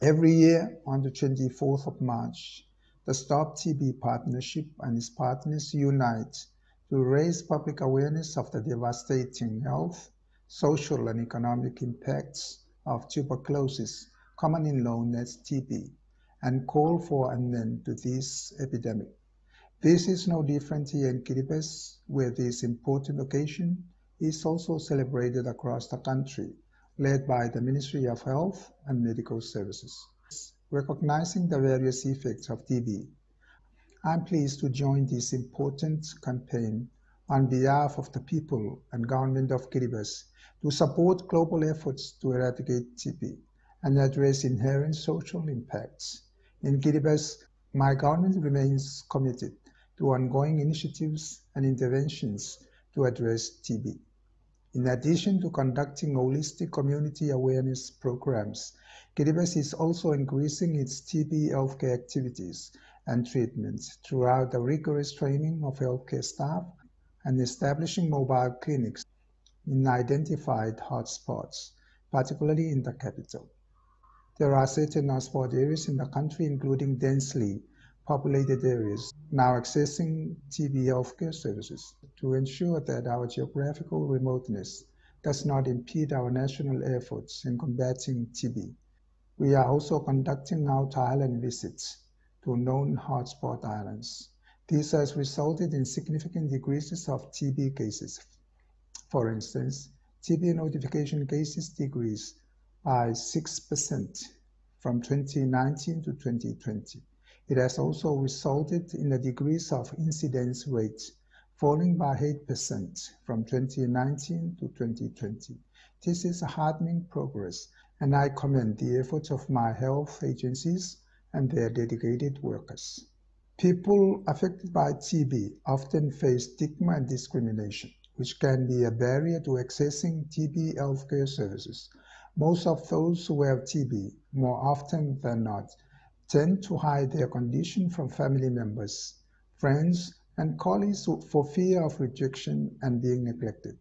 Every year on the 24th of March, the Stop TB Partnership and its partners unite to raise public awareness of the devastating health, social, and economic impacts of tuberculosis, commonly known as TB, and call for an end to this epidemic. This is no different here in Kiribati, where this important occasion is also celebrated across the country, led by the Ministry of Health and Medical Services. Recognizing the various effects of TB, I'm pleased to join this important campaign on behalf of the people and government of Kiribati to support global efforts to eradicate TB and address inherent social impacts. In Kiribati, my government remains committed to ongoing initiatives and interventions to address TB. In addition to conducting holistic community awareness programs, Kiribati is also increasing its TB healthcare activities and treatments throughout the rigorous training of healthcare staff and establishing mobile clinics in identified hotspots, particularly in the capital. There are certain hotspot areas in the country, including densely populated areas now accessing TB healthcare services to ensure that our geographical remoteness does not impede our national efforts in combating TB. We are also conducting out island visits to known hotspot islands. This has resulted in significant decreases of TB cases. For instance, TB notification cases decreased by 6% from 2019 to 2020. It has also resulted in a decrease of incidence rates falling by 8% from 2019 to 2020. This is a heartening progress, and I commend the efforts of my health agencies and their dedicated workers. People affected by TB often face stigma and discrimination, which can be a barrier to accessing TB healthcare services. Most of those who have TB, more often than not, tend to hide their condition from family members, friends, and colleagues for fear of rejection and being neglected.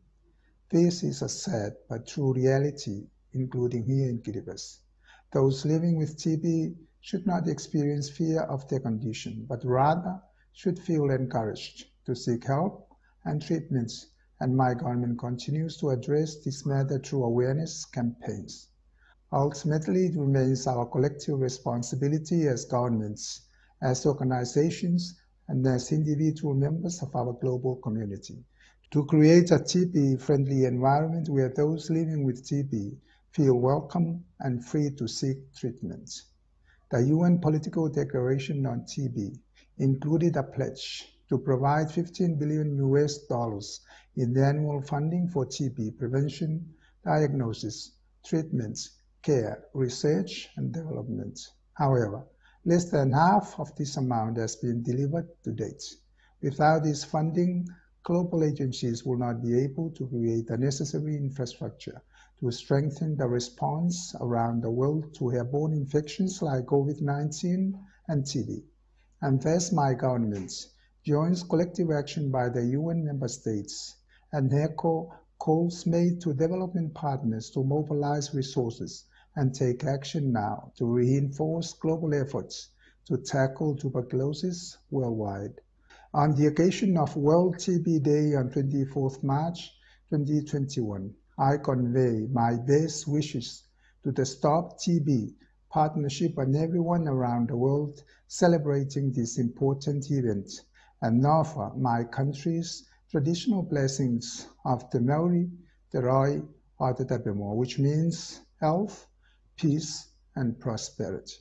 This is a sad but true reality, including here in Kiribati. Those living with TB should not experience fear of their condition, but rather should feel encouraged to seek help and treatments, and my government continues to address this matter through awareness campaigns. Ultimately, it remains our collective responsibility as governments, as organizations, and as individual members of our global community to create a TB-friendly environment where those living with TB feel welcome and free to seek treatment. The UN Political Declaration on TB included a pledge to provide 15 billion US dollars in annual funding for TB prevention, diagnosis, treatments, care, research, and development. However, less than half of this amount has been delivered to date. Without this funding, global agencies will not be able to create the necessary infrastructure to strengthen the response around the world to airborne infections like COVID-19 and TB. And thus my government joins collective action by the UN member states and echo calls made to development partners to mobilize resources and take action now to reinforce global efforts to tackle tuberculosis worldwide. On the occasion of World TB Day on 24th March 2021, I convey my best wishes to the Stop TB Partnership and everyone around the world celebrating this important event and offer my country's traditional blessings of the Mauri, the Raoi, or the Tabomoa, which means health, peace, and prosperity.